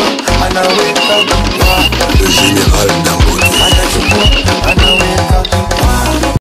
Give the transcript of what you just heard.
and I wake up. Le